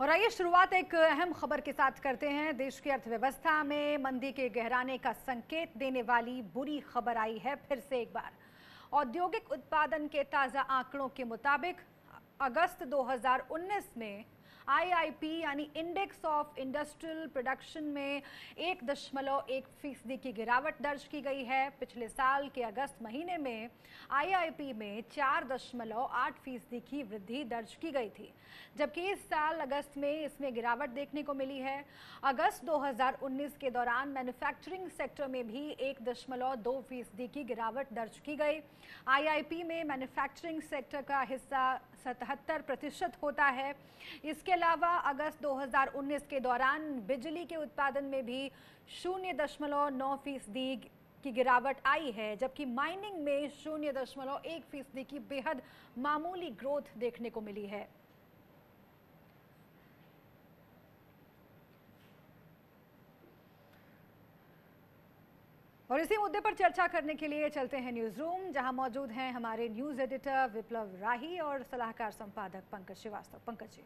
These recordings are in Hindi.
और आइए शुरुआत एक अहम खबर के साथ करते हैं। देश की अर्थव्यवस्था में मंदी के गहराने का संकेत देने वाली बुरी खबर आई है फिर से एक बार। औद्योगिक उत्पादन के ताज़ा आंकड़ों के मुताबिक अगस्त 2019 में आईआईपी यानी इंडेक्स ऑफ़ इंडस्ट्रियल प्रोडक्शन में एक दशमलव एक फ़ीसदी की गिरावट दर्ज की गई है। पिछले साल के अगस्त महीने में आईआईपी में चार दशमलव आठ फ़ीसदी की वृद्धि दर्ज की गई थी, जबकि इस साल अगस्त में इसमें गिरावट देखने को मिली है। अगस्त 2019 के दौरान मैन्युफैक्चरिंग सेक्टर में भी एक दशमलव दो फ़ीसदी की गिरावट दर्ज की गई। आईआईपी में मैन्युफैक्चरिंग सेक्टर का हिस्सा सतहत्तर प्रतिशत होता है। इसके अलावा अगस्त 2019 के दौरान बिजली के उत्पादन में भी शून्य दशमलव नौ फ़ीसदी की गिरावट आई है, जबकि माइनिंग में शून्य दशमलव एक फ़ीसदी की बेहद मामूली ग्रोथ देखने को मिली है। और इसी मुद्दे पर चर्चा करने के लिए चलते हैं न्यूज़ रूम, जहाँ मौजूद हैं हमारे न्यूज़ एडिटर विप्लव राही और सलाहकार संपादक पंकज श्रीवास्तव। पंकज जी।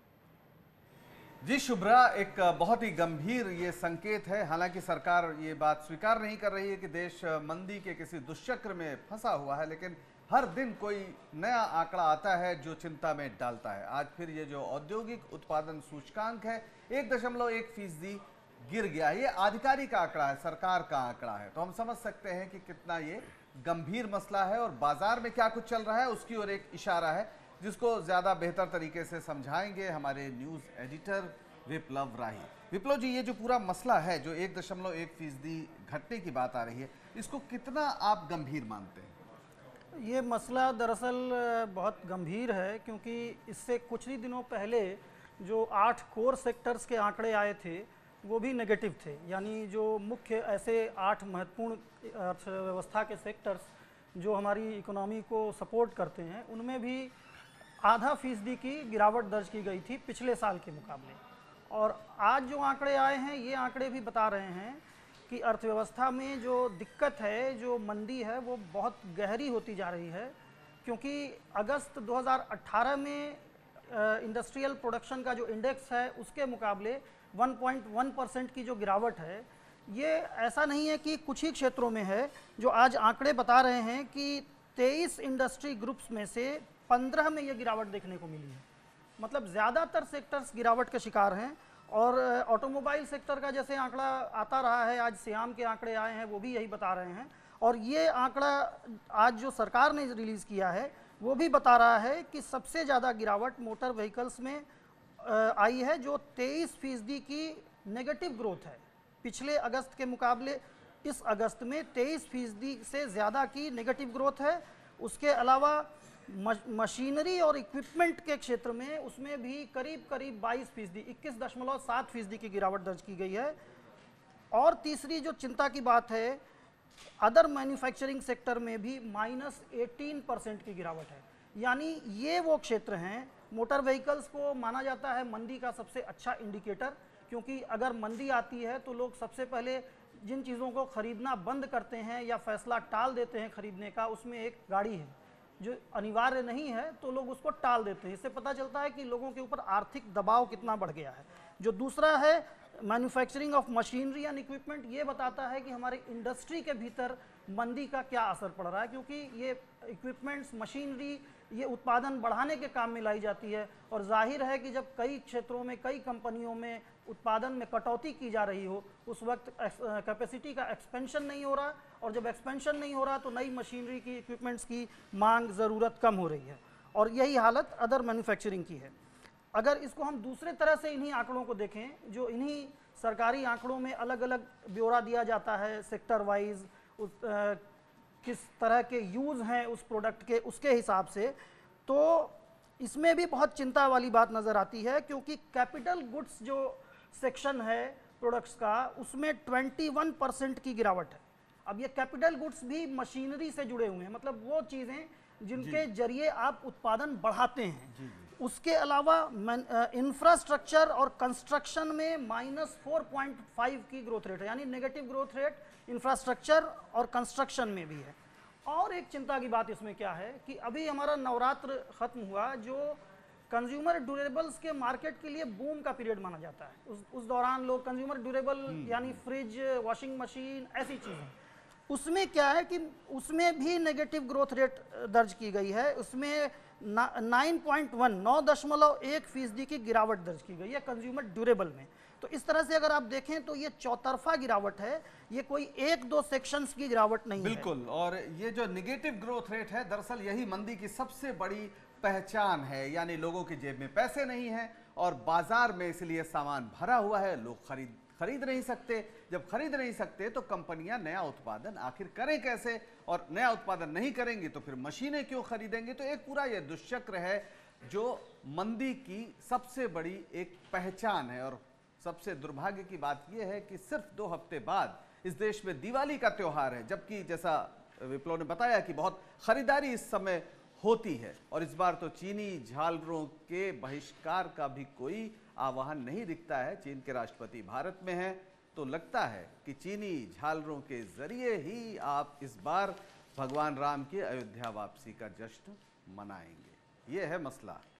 जी, शुभ्रा, एक बहुत ही गंभीर ये संकेत है। हालाँकि सरकार ये बात स्वीकार नहीं कर रही है कि देश मंदी के किसी दुष्चक्र में फंसा हुआ है, लेकिन हर दिन कोई नया आंकड़ा आता है जो चिंता में डालता है। आज फिर ये जो औद्योगिक उत्पादन सूचकांक है, एक दशमलव एक फ़ीसदी गिर गया। ये आधिकारिक आंकड़ा है, सरकार का आंकड़ा है। तो हम समझ सकते हैं कि कितना ये गंभीर मसला है और बाज़ार में क्या कुछ चल रहा है, उसकी ओर एक इशारा है। जिसको ज़्यादा बेहतर तरीके से समझाएँगे हमारे न्यूज़ एडिटर विप्लव राही। विप्लव जी, ये जो पूरा मसला है, जो एक दशमलव एक फ़ीसदी घटने की बात आ रही है, इसको कितना आप गंभीर मानते हैं? ये मसला दरअसल बहुत गंभीर है, क्योंकि इससे कुछ ही दिनों पहले जो आठ कोर सेक्टर्स के आंकड़े आए थे, वो भी नेगेटिव थे। यानी जो मुख्य ऐसे आठ महत्वपूर्ण अर्थव्यवस्था के सेक्टर्स जो हमारी इकोनॉमी को सपोर्ट करते हैं, उनमें भी आधा फ़ीसदी की गिरावट दर्ज की गई थी पिछले साल के मुकाबले। और आज जो आंकड़े आए हैं, ये आंकड़े भी बता रहे हैं कि अर्थव्यवस्था में जो दिक्कत है, जो मंदी है, वो बहुत गहरी होती जा रही है। क्योंकि अगस्त 2018 में इंडस्ट्रियल प्रोडक्शन का जो इंडेक्स है, उसके मुकाबले 1.1 परसेंट की जो गिरावट है, ये ऐसा नहीं है कि कुछ ही क्षेत्रों में है। जो आज आंकड़े बता रहे हैं कि 23 इंडस्ट्री ग्रुप्स में से 15 में ये गिरावट देखने को मिली है। मतलब ज़्यादातर सेक्टर्स गिरावट के शिकार हैं और ऑटोमोबाइल सेक्टर का जैसे आंकड़ा आता रहा है, आज सियाम के आंकड़े आए हैं, वो भी यही बता रहे हैं। और ये आंकड़ा आज जो सरकार ने रिलीज़ किया है, वो भी बता रहा है कि सबसे ज़्यादा गिरावट मोटर व्हीकल्स में आई है, जो 23 फ़ीसदी की नेगेटिव ग्रोथ है। पिछले अगस्त के मुकाबले इस अगस्त में 23 फ़ीसदी से ज़्यादा की नेगेटिव ग्रोथ है। उसके अलावा मशीनरी और इक्विपमेंट के क्षेत्र में उसमें भी करीब करीब 22 फ़ीसदी, इक्कीस दशमलव सात फ़ीसदी की गिरावट दर्ज की गई है। और तीसरी जो चिंता की बात है, अदर मैन्युफैक्चरिंग सेक्टर में भी माइनस एटीन परसेंट की गिरावट है। यानी ये वो क्षेत्र हैं, मोटर व्हीकल्स को माना जाता है मंदी का सबसे अच्छा इंडिकेटर, क्योंकि अगर मंदी आती है तो लोग सबसे पहले जिन चीज़ों को ख़रीदना बंद करते हैं या फैसला टाल देते हैं ख़रीदने का, उसमें एक गाड़ी है। जो अनिवार्य नहीं है तो लोग उसको टाल देते हैं। इससे पता चलता है कि लोगों के ऊपर आर्थिक दबाव कितना बढ़ गया है। जो दूसरा है manufacturing of machinery and equipment ये बताता है कि हमारे इंडस्ट्री के भीतर मंदी का क्या असर पड़ रहा है? क्योंकि ये इक्विपमेंट्स मशीनरी ये उत्पादन बढ़ाने के काम में लाई जाती है और ज़ाहिर है कि जब कई क्षेत्रों में, कई कंपनियों में उत्पादन में कटौती की जा रही हो, उस वक्त कैपेसिटी का एक्सपेंशन नहीं हो रहा और जब एक्सपेंशन नहीं हो रहा तो नई मशीनरी की इक्विपमेंट्स की मांग, ज़रूरत कम हो रही है। और यही हालत अदर मैन्युफैक्चरिंग की है। अगर इसको हम दूसरे तरह से इन्हीं आंकड़ों को देखें, जो इन्हीं सरकारी आंकड़ों में अलग अलग ब्यौरा दिया जाता है सेक्टर वाइज उस आ, किस तरह के यूज़ हैं उस प्रोडक्ट के उसके हिसाब से तो इसमें भी बहुत चिंता वाली बात नज़र आती है क्योंकि कैपिटल गुड्स जो सेक्शन है प्रोडक्ट्स का उसमें 21 परसेंट की गिरावट है। अब ये कैपिटल गुड्स भी मशीनरी से जुड़े हुए हैं मतलब वो चीज़ें जिनके ज़रिए आप उत्पादन बढ़ाते हैं। जी, जी। उसके अलावा इंफ्रास्ट्रक्चर और कंस्ट्रक्शन में माइनस फोर पॉइंट फाइव की ग्रोथ रेट है यानी नेगेटिव ग्रोथ रेट इंफ्रास्ट्रक्चर और कंस्ट्रक्शन में भी है। और एक चिंता की बात इसमें क्या है कि अभी हमारा नवरात्र ख़त्म हुआ जो कंज्यूमर ड्यूरेबल्स के मार्केट के लिए बूम का पीरियड माना जाता है। उस उस दौरान लोग कंज्यूमर ड्यूरेबल यानी फ्रिज वॉशिंग मशीन ऐसी चीज़ें। उसमें क्या है कि उसमें भी नेगेटिव ग्रोथ रेट दर्ज की गई है। उसमें नाइन पॉइंट वन नौ दशमलव एक फ़ीसदी की गिरावट दर्ज की गई है कंज्यूमर ड्यूरेबल में। तो इस तरह से अगर आप देखें तो ये चौतरफा गिरावट है, ये कोई एक दो सेक्शंस की गिरावट नहीं बिल्कुल है। बिल्कुल, और ये जो निगेटिव ग्रोथ रेट है, दरअसल यही मंदी की सबसे बड़ी पहचान है, यानी लोगों की जेब में पैसे नहीं है, और बाज़ार में इसलिए सामान भरा हुआ है, लोग खरीद खरीद नहीं सकते। जब खरीद नहीं सकते तो कंपनियाँ नया उत्पादन आखिर करें कैसे? और नया उत्पादन नहीं करेंगी तो फिर मशीनें क्यों खरीदेंगे? तो एक पूरा यह दुष्चक्र है, जो मंदी की सबसे बड़ी एक पहचान है। और सबसे दुर्भाग्य की बात यह है कि सिर्फ़ दो हफ़्ते बाद इस देश में दिवाली का त्यौहार है, जबकि जैसा विप्लव ने बताया कि बहुत खरीदारी इस समय होती है। और इस बार तो चीनी झालरों के बहिष्कार का भी कोई आह्वान नहीं दिखता है चीन के राष्ट्रपति। भारत में हैं तो लगता है कि चीनी झालरों के ज़रिए ही आप इस बार भगवान राम की अयोध्या वापसी का जश्न मनाएँगे। ये है मसला।